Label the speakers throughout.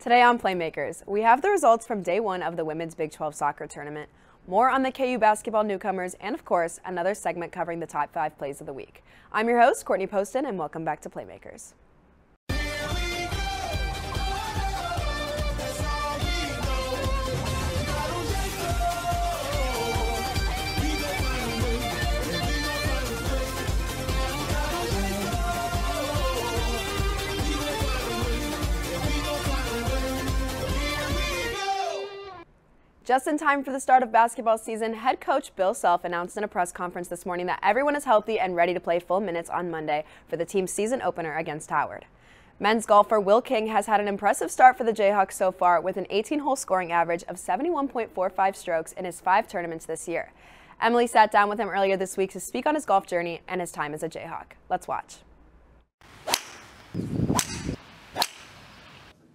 Speaker 1: Today on Playmakers, we have the results from day one of the Women's Big 12 Soccer Tournament, more on the KU basketball newcomers, and of course, another segment covering the top five plays of the week. I'm your host, Courtney Poston, and welcome back to Playmakers. Just in time for the start of basketball season, head coach Bill Self announced in a press conference this morning that everyone is healthy and ready to play full minutes on Monday for the team's season opener against Howard. Men's golfer Will King has had an impressive start for the Jayhawks so far with an 18-hole scoring average of 71.45 strokes in his five tournaments this year. Emily sat down with him earlier this week to speak on his golf journey and his time as a Jayhawk. Let's watch.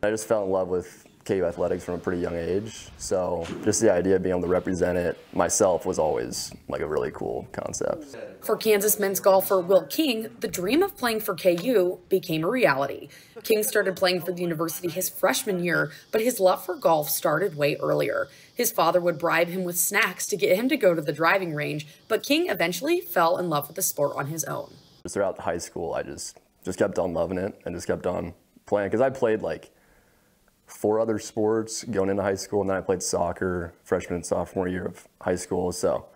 Speaker 2: I just fell in love with KU athletics from a pretty young age. So just the idea of being able to represent it myself was always like a really cool concept.
Speaker 3: For Kansas men's golfer Will King, the dream of playing for KU became a reality. King started playing for the university his freshman year, but his love for golf started way earlier. His father would bribe him with snacks to get him to go to the driving range, but King eventually fell in love with the sport on his own.
Speaker 2: Throughout high school, I just just kept on loving it and just kept on playing because I played like four other sports going into high school, and then I played soccer freshman and sophomore year of high school. So,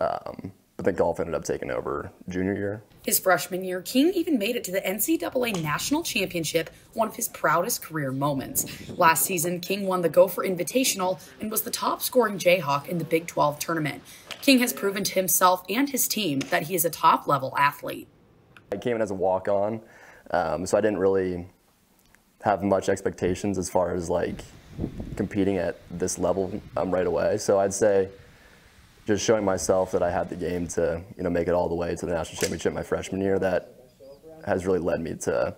Speaker 2: um, but then golf ended up taking over junior year.
Speaker 3: His freshman year, King even made it to the NCAA National Championship, one of his proudest career moments. Last season, King won the Gopher Invitational and was the top scoring Jayhawk in the Big 12 tournament. King has proven to himself and his team that he is a top level athlete.
Speaker 2: I came in as a walk on, um, so I didn't really have much expectations as far as like competing at this level um, right away. So I'd say just showing myself that I had the game to you know make it all the way to the national championship my freshman year that has really led me to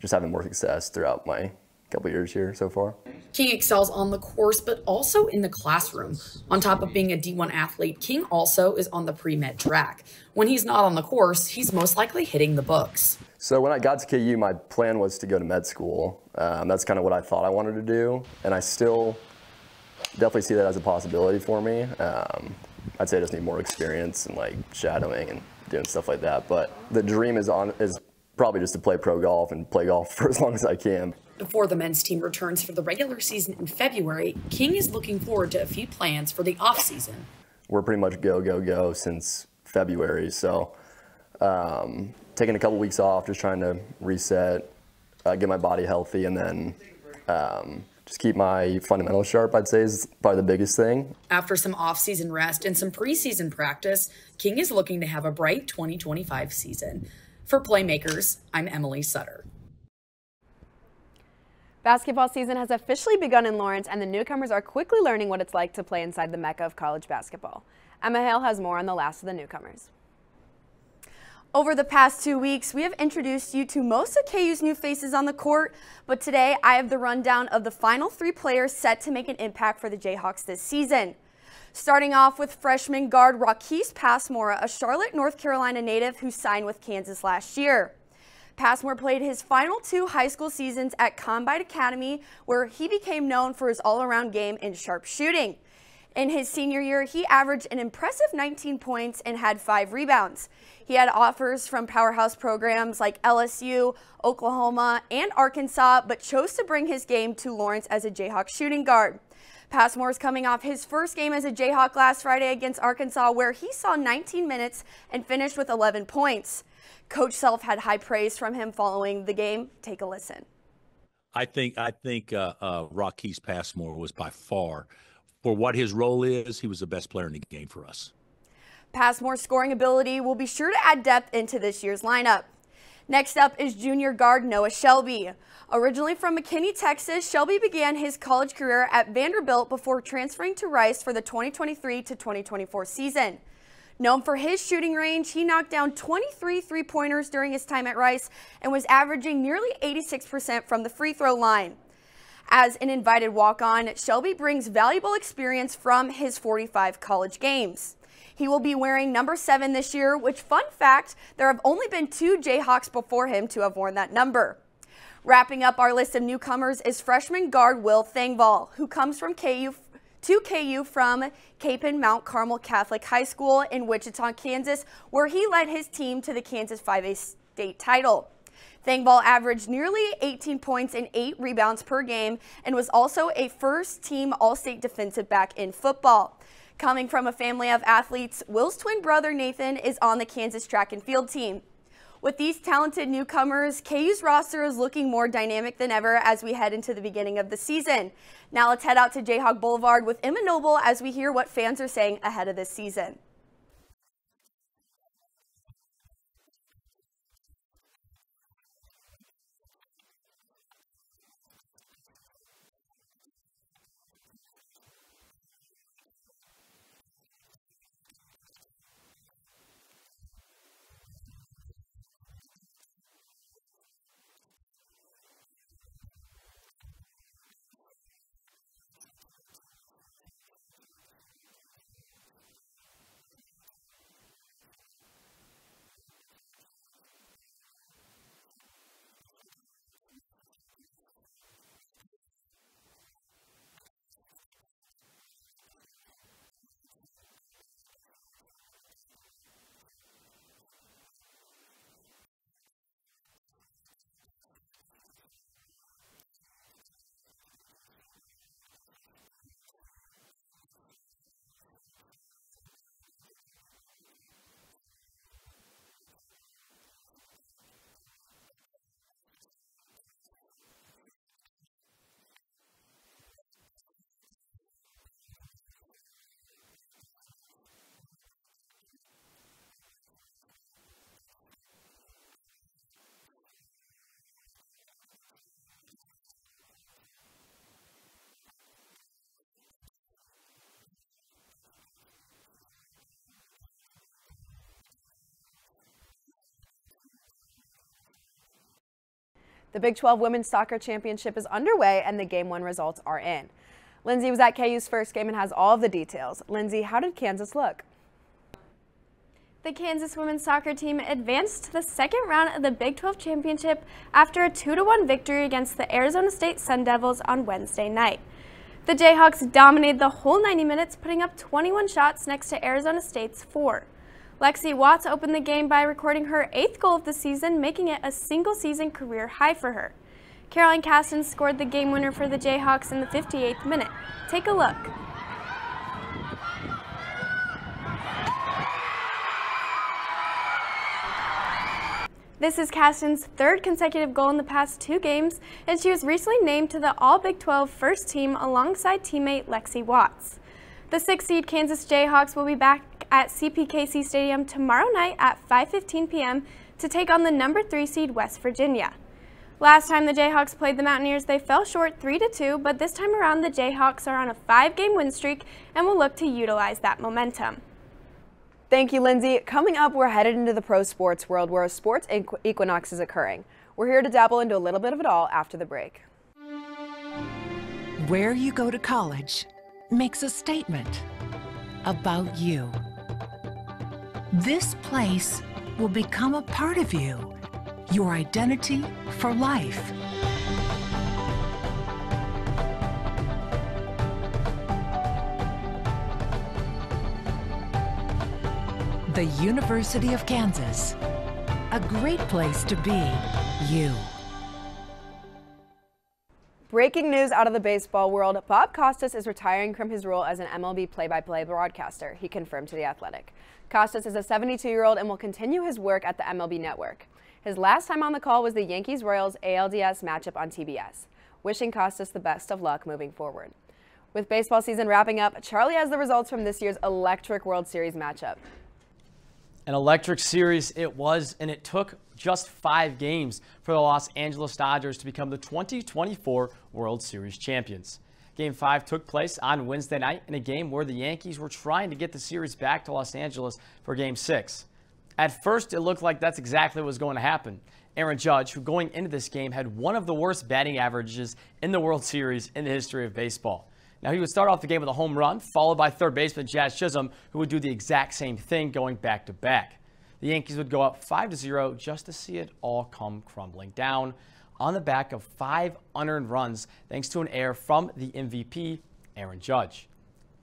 Speaker 2: just having more success throughout my couple years here so far.
Speaker 3: King excels on the course, but also in the classroom. On top of being a D1 athlete, King also is on the pre-med track. When he's not on the course, he's most likely hitting the books.
Speaker 2: So when I got to KU, my plan was to go to med school. Um, that's kind of what I thought I wanted to do, and I still definitely see that as a possibility for me. Um, I'd say I just need more experience and like shadowing and doing stuff like that. But the dream is on is probably just to play pro golf and play golf for as long as I can.
Speaker 3: Before the men's team returns for the regular season in February, King is looking forward to a few plans for the offseason.
Speaker 2: We're pretty much go, go, go since February. So um, taking a couple weeks off, just trying to reset, uh, get my body healthy, and then um, just keep my fundamentals sharp, I'd say is probably the biggest thing.
Speaker 3: After some off-season rest and some preseason practice, King is looking to have a bright 2025 season. For Playmakers, I'm Emily Sutter.
Speaker 1: Basketball season has officially begun in Lawrence, and the newcomers are quickly learning what it's like to play inside the mecca of college basketball. Emma Hale has more on the last of the newcomers.
Speaker 4: Over the past two weeks, we have introduced you to most of KU's new faces on the court, but today I have the rundown of the final three players set to make an impact for the Jayhawks this season. Starting off with freshman guard Rakease Passmore, a Charlotte, North Carolina native who signed with Kansas last year. Passmore played his final two high school seasons at Combine Academy, where he became known for his all-around game and sharp shooting. In his senior year, he averaged an impressive 19 points and had five rebounds. He had offers from powerhouse programs like LSU, Oklahoma, and Arkansas, but chose to bring his game to Lawrence as a Jayhawk shooting guard. Passmore is coming off his first game as a Jayhawk last Friday against Arkansas, where he saw 19 minutes and finished with 11 points. Coach Self had high praise from him following the game. Take a listen.
Speaker 5: I think I think uh, uh, Passmore was by far, for what his role is, he was the best player in the game for us.
Speaker 4: Passmore's scoring ability will be sure to add depth into this year's lineup. Next up is junior guard Noah Shelby. Originally from McKinney, Texas, Shelby began his college career at Vanderbilt before transferring to Rice for the 2023 to 2024 season. Known for his shooting range, he knocked down 23 three-pointers during his time at Rice and was averaging nearly 86% from the free throw line. As an invited walk-on, Shelby brings valuable experience from his 45 college games. He will be wearing number seven this year, which fun fact, there have only been two Jayhawks before him to have worn that number. Wrapping up our list of newcomers is freshman guard Will Thangval, who comes from KU to KU from Kapaun Mount Carmel Catholic High School in Wichita, Kansas, where he led his team to the Kansas 5A state title. Thangvall averaged nearly 18 points and 8 rebounds per game and was also a first team All-State defensive back in football. Coming from a family of athletes, Will's twin brother Nathan is on the Kansas track and field team. With these talented newcomers, KU's roster is looking more dynamic than ever as we head into the beginning of the season. Now let's head out to Jayhawk Boulevard with Emma Noble as we hear what fans are saying ahead of this season.
Speaker 1: The Big 12 Women's Soccer Championship is underway and the Game 1 results are in. Lindsay was at KU's first game and has all of the details. Lindsay, how did Kansas look?
Speaker 6: The Kansas women's soccer team advanced to the second round of the Big 12 Championship after a 2-1 victory against the Arizona State Sun Devils on Wednesday night. The Jayhawks dominated the whole 90 minutes, putting up 21 shots next to Arizona State's four. Lexi Watts opened the game by recording her eighth goal of the season, making it a single season career high for her. Caroline Caston scored the game winner for the Jayhawks in the 58th minute. Take a look. This is Caston's third consecutive goal in the past two games, and she was recently named to the All Big 12 first team alongside teammate Lexi Watts. The six seed Kansas Jayhawks will be back at CPKC Stadium tomorrow night at 5.15 p.m. to take on the number three seed West Virginia. Last time the Jayhawks played the Mountaineers, they fell short 3-2, but this time around the Jayhawks are on a five-game win streak and will look to utilize that momentum.
Speaker 1: Thank you, Lindsay. Coming up, we're headed into the pro sports world where a sports equinox is occurring. We're here to dabble into a little bit of it all after the break.
Speaker 7: Where you go to college makes a statement about you. This place will become a part of you, your identity for life. The University of Kansas, a great place to be you.
Speaker 1: Breaking news out of the baseball world, Bob Costas is retiring from his role as an MLB play-by-play broadcaster, he confirmed to The Athletic. Costas is a 72-year-old and will continue his work at the MLB Network. His last time on the call was the Yankees-Royals ALDS matchup on TBS. Wishing Costas the best of luck moving forward. With baseball season wrapping up, Charlie has the results from this year's electric World Series matchup.
Speaker 8: An electric series it was, and it took just five games for the Los Angeles Dodgers to become the 2024 World Series champions. Game 5 took place on Wednesday night in a game where the Yankees were trying to get the series back to Los Angeles for Game 6. At first, it looked like that's exactly what was going to happen. Aaron Judge, who going into this game had one of the worst batting averages in the World Series in the history of baseball. Now, he would start off the game with a home run, followed by third baseman Jazz Chisholm, who would do the exact same thing going back to back. The Yankees would go up 5 0 just to see it all come crumbling down. on the back of five unearned runs thanks to an error from the MVP, Aaron Judge.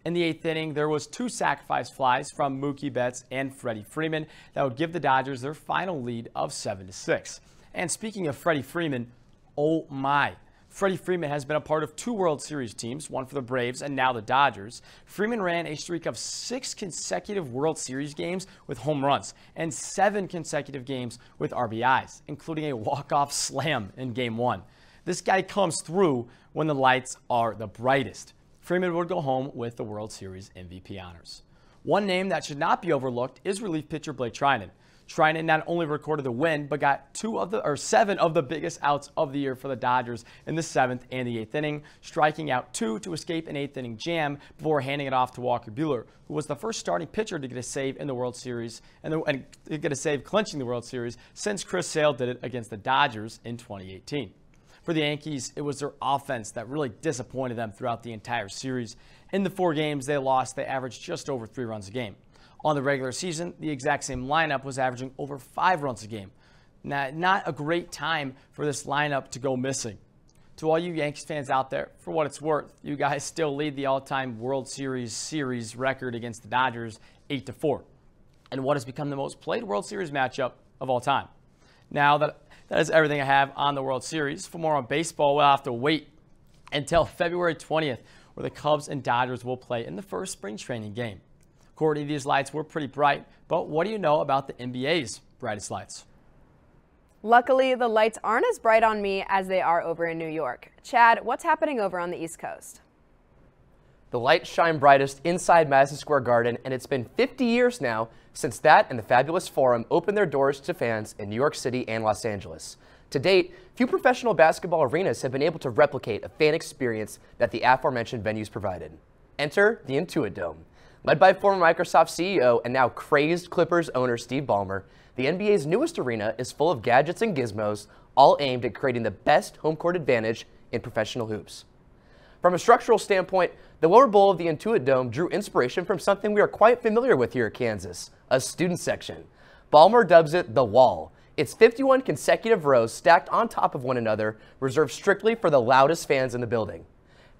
Speaker 8: In the eighth inning, there was two sacrifice flies from Mookie Betts and Freddie Freeman that would give the Dodgers their final lead of 7 to 6. And speaking of Freddie Freeman, oh my. Freddie Freeman has been a part of two World Series teams, one for the Braves and now the Dodgers. Freeman ran a streak of six consecutive World Series games with home runs and seven consecutive games with RBIs, including a walk-off slam in Game 1. This guy comes through when the lights are the brightest. Freeman would go home with the World Series MVP honors. One name that should not be overlooked is relief pitcher Blake Treinen. Treinen not only recorded the win, but got two of the or seven of the biggest outs of the year for the Dodgers in the seventh and the eighth inning, striking out two to escape an eighth inning jam before handing it off to Walker Buehler, who was the first starting pitcher to get a save in the World Series and, the, and get a save clinching the World Series since Chris Sale did it against the Dodgers in 2018. For the Yankees, it was their offense that really disappointed them throughout the entire series. In the four games they lost, they averaged just over three runs a game. On the regular season, the exact same lineup was averaging over five runs a game. Now, not a great time for this lineup to go missing. To all you Yankees fans out there, for what it's worth, you guys still lead the all-time World Series series record against the Dodgers 8 to 4. And what has become the most played World Series matchup of all time. Now that that is everything I have on the World Series. For more on baseball, we'll have to wait until February 20th, where the Cubs and Dodgers will play in the first spring training game. Courtney, these lights were pretty bright, but what do you know about the NBA's brightest lights?
Speaker 1: Luckily, the lights aren't as bright on me as they are over in New York. Chad, what's happening over on the East Coast?
Speaker 9: The lights shine brightest inside Madison Square Garden, and it's been 50 years now since that and the Fabulous Forum opened their doors to fans in New York City and Los Angeles. To date, few professional basketball arenas have been able to replicate a fan experience that the aforementioned venues provided. Enter the Intuit Dome. Led by former Microsoft CEO and now crazed Clippers owner Steve Ballmer, the NBA's newest arena is full of gadgets and gizmos, all aimed at creating the best home court advantage in professional hoops. From a structural standpoint, the lower bowl of the Intuit Dome drew inspiration from something we are quite familiar with here at Kansas, a student section. Ballmer dubs it the Wall. It's 51 consecutive rows stacked on top of one another, reserved strictly for the loudest fans in the building.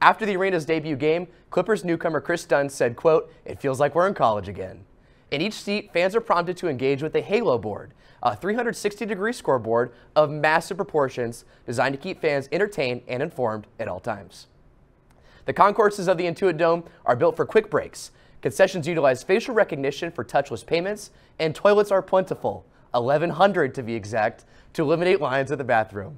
Speaker 9: After the arena's debut game, Clippers newcomer Kris Dunn said, quote, it feels like we're in college again. In each seat, fans are prompted to engage with a Halo board, a 360-degree scoreboard of massive proportions designed to keep fans entertained and informed at all times. The concourses of the Intuit Dome are built for quick breaks. Concessions utilize facial recognition for touchless payments, and toilets are plentiful, 1,100 to be exact, to eliminate lines at the bathroom.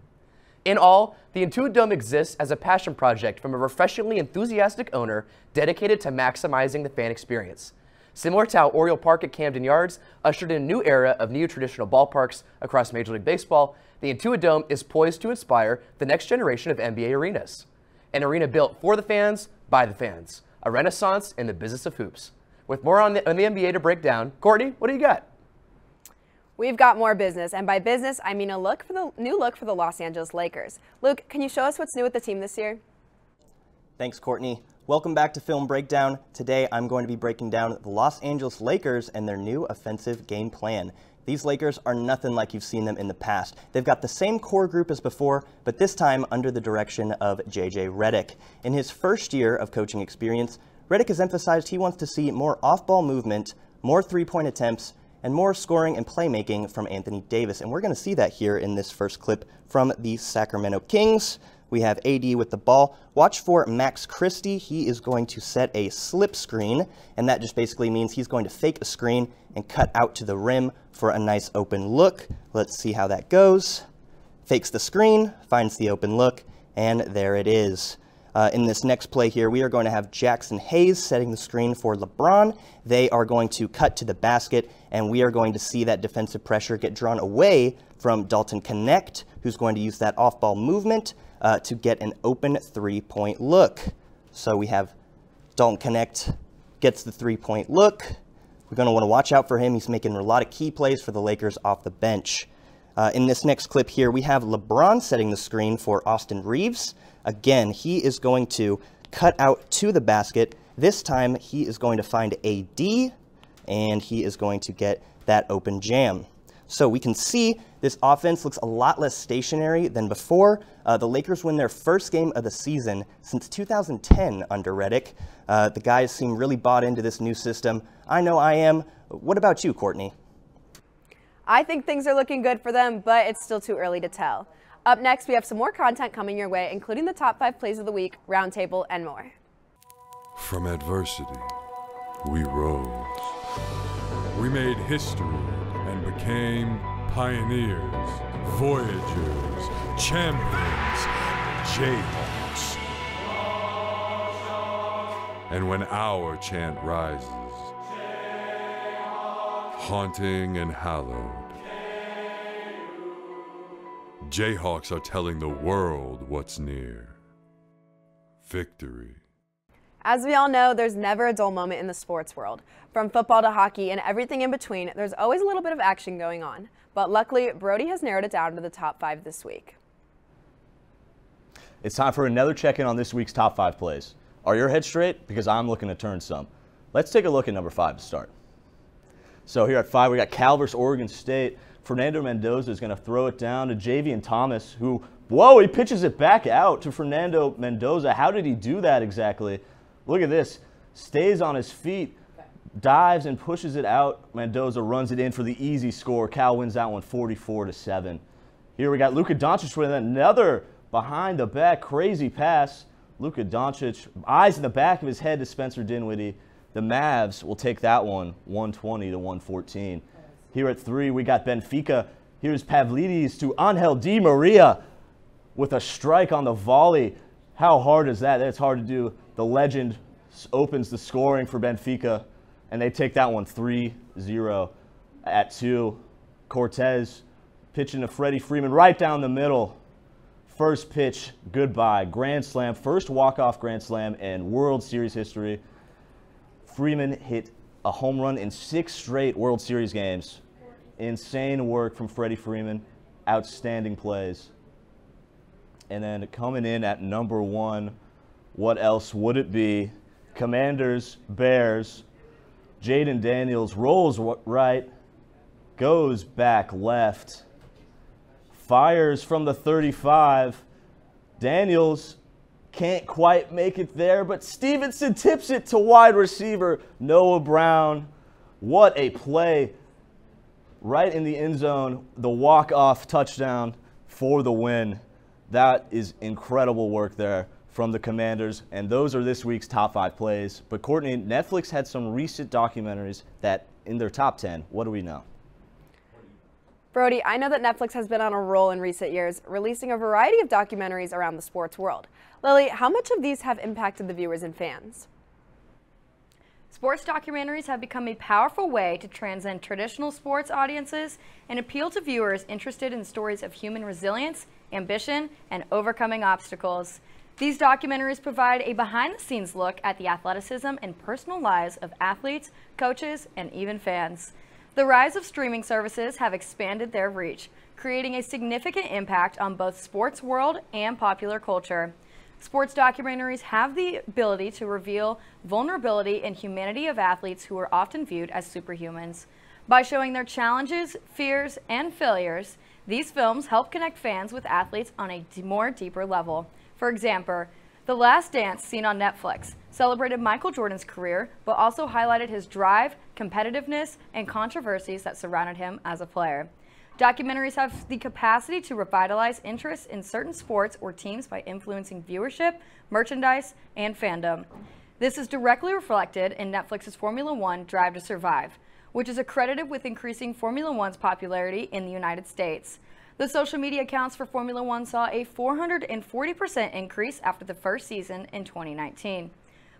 Speaker 9: In all, the Intuit Dome exists as a passion project from a refreshingly enthusiastic owner dedicated to maximizing the fan experience. Similar to how Oriole Park at Camden Yards ushered in a new era of neo-traditional ballparks across Major League Baseball, the Intuit Dome is poised to inspire the next generation of NBA arenas. An arena built for the fans, by the fans. A renaissance in the business of hoops. With more on the, on the NBA to break down, Courtney, what do you got?
Speaker 1: We've got more business, and by business, I mean a look for the new look for the Los Angeles Lakers. Luke, can you show us what's new with the team this year?
Speaker 10: Thanks, Courtney. Welcome back to Film Breakdown. Today, I'm going to be breaking down the Los Angeles Lakers and their new offensive game plan. These Lakers are nothing like you've seen them in the past. They've got the same core group as before, but this time under the direction of JJ Redick. In his first year of coaching experience, Redick has emphasized he wants to see more off-ball movement, more three-point attempts, and more scoring and playmaking from Anthony Davis. And we're going to see that here in this first clip from the Sacramento Kings. We have AD with the ball. Watch for Max Christie. He is going to set a slip screen, and that just basically means he's going to fake a screen and cut out to the rim for a nice open look. Let's see how that goes. Fakes the screen, finds the open look, and there it is. Uh, in this next play here, we are going to have Jaxson Hayes setting the screen for LeBron. They are going to cut to the basket, and we are going to see that defensive pressure get drawn away from Dalton Knecht, who's going to use that off-ball movement uh, to get an open three-point look. So we have Dalton Knecht gets the three-point look. We're going to want to watch out for him. He's making a lot of key plays for the Lakers off the bench. Uh, in this next clip here, we have LeBron setting the screen for Austin Reaves. Again, he is going to cut out to the basket. This time, he is going to find AD, and he is going to get that open jam. So we can see this offense looks a lot less stationary than before. Uh, the Lakers win their first game of the season since 2010 under Redick. Uh, the guys seem really bought into this new system. I know I am. What about you, Courtney?
Speaker 1: I think things are looking good for them, but it's still too early to tell. Up next, we have some more content coming your way, including the top five plays of the week, roundtable, and more.
Speaker 11: From adversity, we rose. We made history and became pioneers, voyagers, champions, Jayhawks. And when our chant rises, haunting and hallowed, Jayhawks are telling the world what's near. Victory.
Speaker 1: As we all know, there's never a dull moment in the sports world. From football to hockey and everything in between, there's always a little bit of action going on. But luckily, Brody has narrowed it down to the top five this week.
Speaker 12: It's time for another check-in on this week's top five plays. Are your heads straight? Because I'm looking to turn some. Let's take a look at number five to start. So here at five, we got Cal versus Oregon State. Fernando Mendoza is going to throw it down to Jaivian Thomas, who, whoa, he pitches it back out to Fernando Mendoza. How did he do that exactly? Look at this. Stays on his feet, dives and pushes it out. Mendoza runs it in for the easy score. Cal wins that one 44 to 7. Here we got Luka Doncic with another behind the back crazy pass. Luka Doncic, eyes in the back of his head to Spencer Dinwiddie. The Mavs will take that one 120 to 114. Here at three, we got Benfica. Here's Pavlidis to Angel Di Maria with a strike on the volley. How hard is that? That's hard to do. The legend opens the scoring for Benfica, and they take that one 3 0 at two. Cortes pitching to Freddie Freeman right down the middle. First pitch, goodbye. Grand slam, first walk-off grand slam in World Series history. Freeman hit a home run in six straight World Series games. Insane work from Freddie Freeman. Outstanding plays. And then coming in at number one, what else would it be? Commanders, Bears. Jayden Daniels rolls right, goes back left, fires from the 35. Daniels can't quite make it there, but Stevenson tips it to wide receiver Noah Brown. What a play! Right in the end zone, the walk-off touchdown for the win. That is incredible work there from the Commanders, and those are this week's top five plays. But Courtney, Netflix had some recent documentaries that in their top 10, what do we know?
Speaker 1: Brody, I know that Netflix has been on a roll in recent years, releasing a variety of documentaries around the sports world. Lily, how much of these have impacted the viewers and fans?
Speaker 13: Sports documentaries have become a powerful way to transcend traditional sports audiences and appeal to viewers interested in stories of human resilience, ambition, and overcoming obstacles. These documentaries provide a behind-the-scenes look at the athleticism and personal lives of athletes, coaches, and even fans. The rise of streaming services have expanded their reach, creating a significant impact on both sports world and popular culture. Sports documentaries have the ability to reveal vulnerability and humanity of athletes who are often viewed as superhumans. By showing their challenges, fears, and failures, these films help connect fans with athletes on a more deeper level. For example, The Last Dance, seen on Netflix, celebrated Michael Jordan's career, but also highlighted his drive, competitiveness, and controversies that surrounded him as a player. Documentaries have the capacity to revitalize interest in certain sports or teams by influencing viewership, merchandise, and fandom. This is directly reflected in Netflix's Formula One Drive to Survive, which is accredited with increasing Formula One's popularity in the United States. The social media accounts for Formula One saw a 440% increase after the first season in 2019.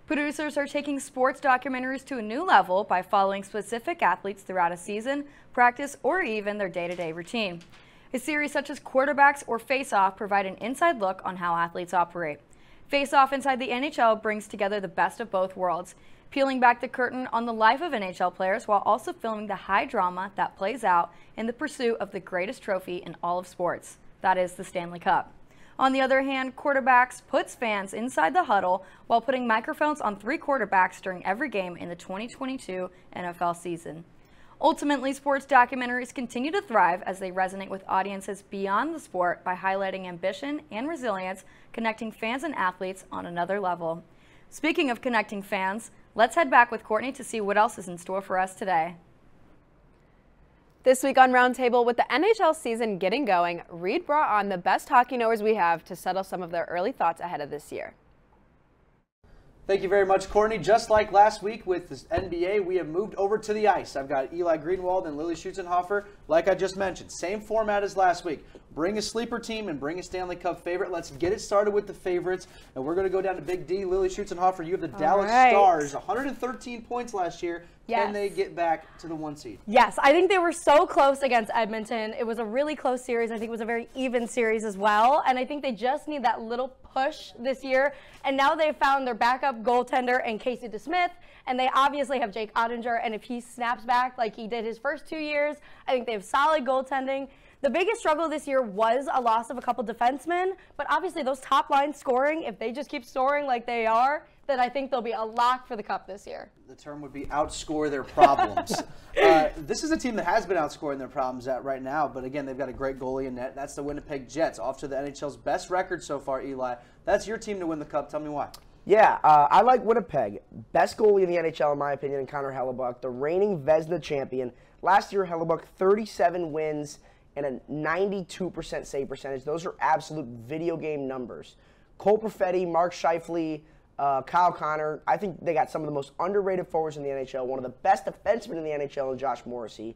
Speaker 13: Producers are taking sports documentaries to a new level by following specific athletes throughout a season, practice, or even their day-to-day -day routine. A series such as Quarterbacks or Face Off provide an inside look on how athletes operate. Face Off inside the NHL brings together the best of both worlds, peeling back the curtain on the life of NHL players while also filming the high drama that plays out in the pursuit of the greatest trophy in all of sports, that is the Stanley Cup. On the other hand, quarterbacks puts fans inside the huddle while putting microphones on three quarterbacks during every game in the 2022 NFL season. Ultimately, sports documentaries continue to thrive as they resonate with audiences beyond the sport by highlighting ambition and resilience, connecting fans and athletes on another level. Speaking of connecting fans, let's head back with Courtney to see what else is in store for us today.
Speaker 1: This week on Roundtable, with the NHL season getting going, Reed brought on the best hockey knowers we have to settle some of their early thoughts ahead of this year.
Speaker 14: Thank you very much, Courtney. Just like last week with the NBA, we have moved over to the ice. I've got Eli Greenwald and Lily Schutzenhofer. Like I just mentioned, same format as last week. Bring a sleeper team and bring a Stanley Cup favorite. Let's get it started with the favorites. And we're going to go down to Big D. Lily Schutzenhofer, you have the All Dallas right. Stars. 113 points last year. Yes. Can they get back to the one seed?
Speaker 15: Yes, I think they were so close against Edmonton. It was a really close series. I think it was a very even series as well. And I think they just need that little push this year. And now they've found their backup goaltender and Casey DeSmith. And they obviously have Jake Oettinger. And if he snaps back like he did his first two years, I think they have solid goaltending. The biggest struggle this year was a loss of a couple defensemen, but obviously those top line scoring, if they just keep scoring like they are, then I think they'll be a lock for the cup this year.
Speaker 14: The term would be outscore their problems. uh, this is a team that has been outscoring their problems at right now, but again, they've got a great goalie in net. That's the Winnipeg Jets, off to the NHL's best record so far, Eli. That's your team to win the cup. Tell me why.
Speaker 16: Yeah, uh, I like Winnipeg. Best goalie in the NHL, in my opinion, Connor Hellebuyck, the reigning Vezina champion. Last year, Hellebuyck, 37 wins and a 92% save percentage. Those are absolute video game numbers. Cole Perfetti, Mark Scheifele, uh, Kyle Connor. I think they got some of the most underrated forwards in the NHL. One of the best defensemen in the NHL, in Josh Morrissey.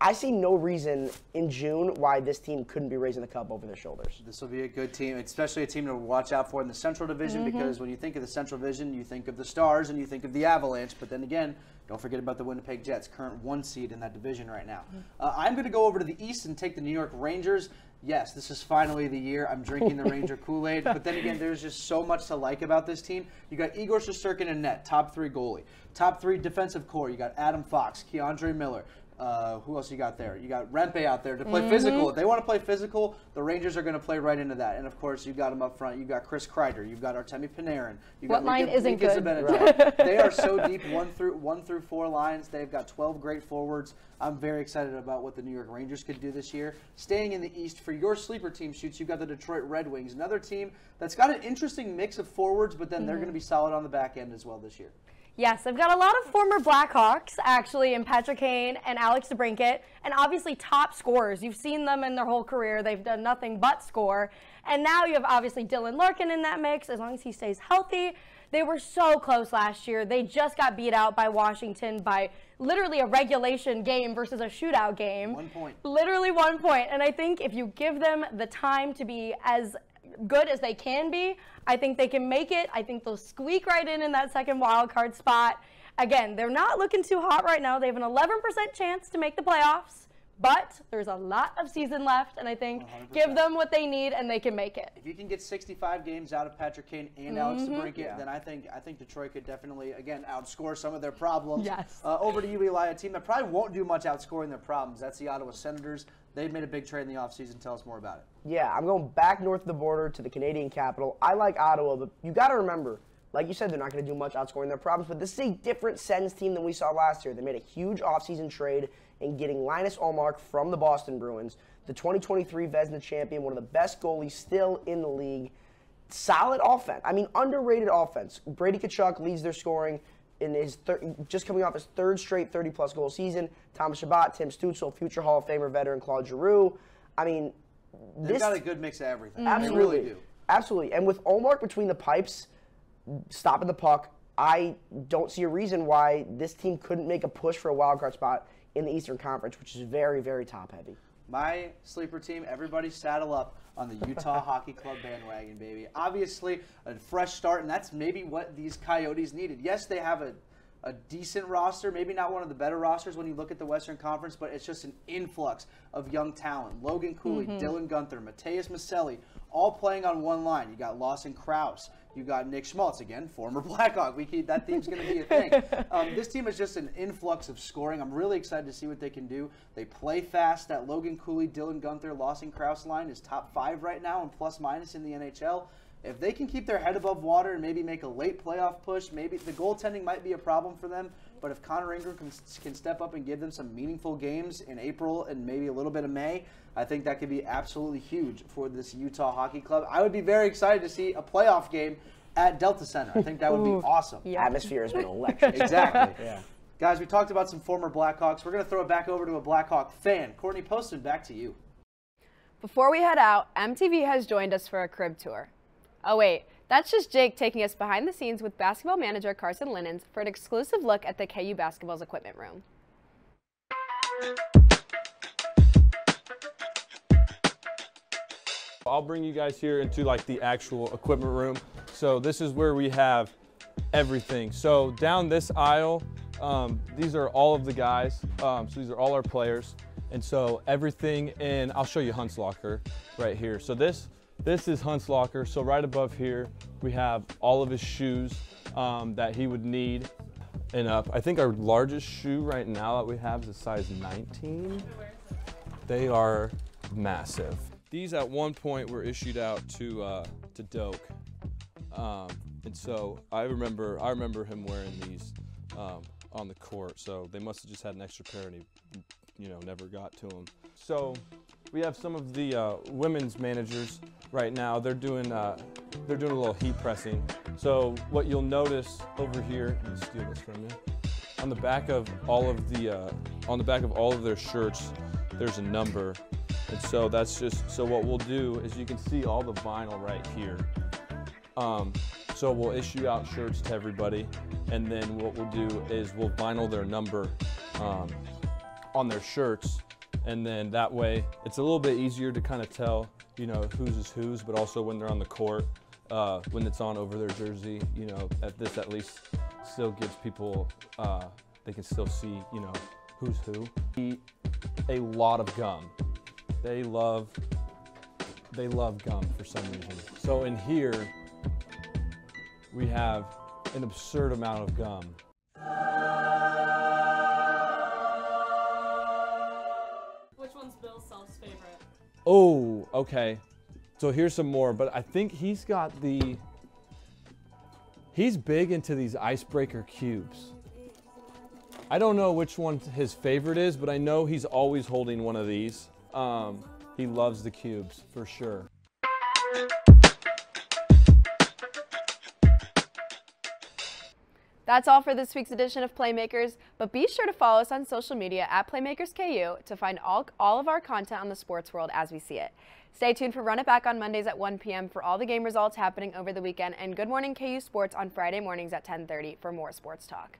Speaker 16: I see no reason in June why this team couldn't be raising the cup over their shoulders.
Speaker 14: This will be a good team, especially a team to watch out for in the Central Division mm-hmm. because when you think of the Central Division, you think of the Stars and you think of the Avalanche. But then again, don't forget about the Winnipeg Jets, current one seed in that division right now. Mm-hmm. Uh, I'm going to go over to the East and take the New York Rangers. Yes, this is finally the year I'm drinking the Ranger Kool Aid. But then again, there's just so much to like about this team. You got Igor Shesterkin in net, top three goalie. Top three defensive core. You got Adam Fox, K'Andre Miller, uh, who else you got there? You got Rempe out there to play mm-hmm. physical. If they want to play physical, the Rangers are going to play right into that. And of course, you got them up front. You got Chris Kreider. You've got Artemi Panarin. You
Speaker 15: what
Speaker 14: got
Speaker 15: line isn't good?
Speaker 14: Right. they are so deep, one through one through four lines. They've got 12 great forwards. I'm very excited about what the New York Rangers could do this year. Staying in the East for your sleeper team shoots, you've got the Detroit Red Wings, another team that's got an interesting mix of forwards, but then mm-hmm. they're going to be solid on the back end as well this year.
Speaker 15: Yes, I've got a lot of former Blackhawks actually, and Patrick Kane and Alex DeBrincat, and obviously top scorers. You've seen them in their whole career; they've done nothing but score. And now you have obviously Dylan Larkin in that mix, as long as he stays healthy. They were so close last year. They just got beat out by Washington by literally a regulation game versus a shootout game.
Speaker 14: One point.
Speaker 15: Literally one point. And I think if you give them the time to be as good as they can be. I think they can make it. I think they'll squeak right in in that second wild card spot. Again, they're not looking too hot right now. They have an 11% chance to make the playoffs. But there's a lot of season left, and I think 100%. give them what they need, and they can make it.
Speaker 14: If you can get 65 games out of Patrick Kane and mm-hmm. Alex DeBrincat, yeah. then I think I think Detroit could definitely again outscore some of their problems.
Speaker 15: Yes.
Speaker 14: Uh, over to you, Eli, a team that probably won't do much outscoring their problems. That's the Ottawa Senators. They've made a big trade in the offseason. Tell us more about it.
Speaker 16: Yeah, I'm going back north of the border to the Canadian capital. I like Ottawa, but you got to remember, like you said, they're not going to do much outscoring their problems, but this is a different Sens team than we saw last year. They made a huge offseason trade in getting Linus Ullmark from the Boston Bruins, the 2023 Vezina champion, one of the best goalies still in the league. Solid offense. I mean, underrated offense. Brady Tkachuk leads their scoring in his thir- just coming off his third straight 30 plus goal season. Thomas Chabot, Tim Stützle, future Hall of Famer veteran Claude Giroux. I mean,
Speaker 14: they've this, got a good mix of everything.
Speaker 16: Absolutely,
Speaker 14: they really do.
Speaker 16: Absolutely, and with Ullmark between the pipes, stopping the puck, I don't see a reason why this team couldn't make a push for a wild card spot in the Eastern Conference, which is very, very top heavy.
Speaker 14: My sleeper team, everybody saddle up on the Utah Hockey Club bandwagon, baby. Obviously, a fresh start, and that's maybe what these Coyotes needed. Yes, they have a, a decent roster, maybe not one of the better rosters when you look at the Western Conference, but it's just an influx of young talent. Logan Cooley, mm-hmm. Dylan Guenther, Matias Maccelli, all playing on one line. You got Lawson Crouse. You got Nick Schmaltz again, former Blackhawk. We keep that team's going to be a thing. Um, this team is just an influx of scoring. I'm really excited to see what they can do. They play fast. That Logan Cooley, Dylan Guenther, Lawson Crouse line is top five right now and plus minus in the NHL. If they can keep their head above water and maybe make a late playoff push, maybe the goaltending might be a problem for them. But if Connor Ingram can, can step up and give them some meaningful games in April and maybe a little bit of May, I think that could be absolutely huge for this Utah Hockey Club. I would be very excited to see a playoff game at Delta Center. I think that would be awesome.
Speaker 16: Yeah. Atmosphere has been electric.
Speaker 14: exactly.
Speaker 16: yeah.
Speaker 14: Guys, we talked about some former Blackhawks. We're going to throw it back over to a Blackhawk fan. Courtney Poston, back to you.
Speaker 1: Before we head out, MTV has joined us for a crib tour. Oh, wait, that's just Jake taking us behind the scenes with basketball manager Carson Linens for an exclusive look at the KU basketball's equipment room.
Speaker 17: I'll bring you guys here into like the actual equipment room. So this is where we have everything. So down this aisle, um, these are all of the guys. Um, so these are all our players. And so everything in, I'll show you Hunt's locker right here. So this, this is Hunt's locker. So right above here, we have all of his shoes um, that he would need and up. I think our largest shoe right now that we have is a size 19. They are massive. These at one point were issued out to uh, to Doak, um, and so I remember I remember him wearing these um, on the court. So they must have just had an extra pair, and he, you know, never got to him. So we have some of the uh, women's managers right now. They're doing uh, they're doing a little heat pressing. So what you'll notice over here, let me steal this from you. On the back of all of the uh, on the back of all of their shirts, there's a number and so that's just, so what we'll do is you can see all the vinyl right here. Um, so we'll issue out shirts to everybody and then what we'll do is we'll vinyl their number um, on their shirts and then that way it's a little bit easier to kind of tell, you know, whose is whose, but also when they're on the court, uh, when it's on over their jersey, you know, at this at least still gives people, uh, they can still see, you know, who's who. Eat a lot of gum. They love, they love gum for some reason. So in here, we have an absurd amount of gum. Oh, okay. So here's some more, but I think he's got the, he's big into these icebreaker cubes. I don't know which one his favorite is, but I know he's always holding one of these. Um, he loves the cubes for sure.
Speaker 1: That's all for this week's edition of Playmakers, but be sure to follow us on social media at PlaymakersKU to find all, all of our content on the sports world as we see it. Stay tuned for Run It Back on Mondays at 1 p.m. for all the game results happening over the weekend and Good Morning KU Sports on Friday mornings at 10:30 for more sports talk.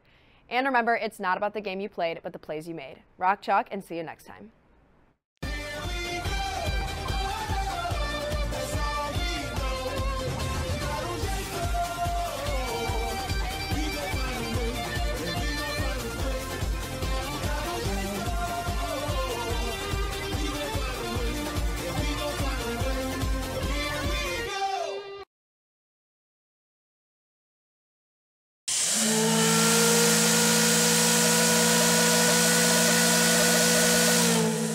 Speaker 1: And remember, it's not about the game you played, but the plays you made. Rock chalk and see you next time.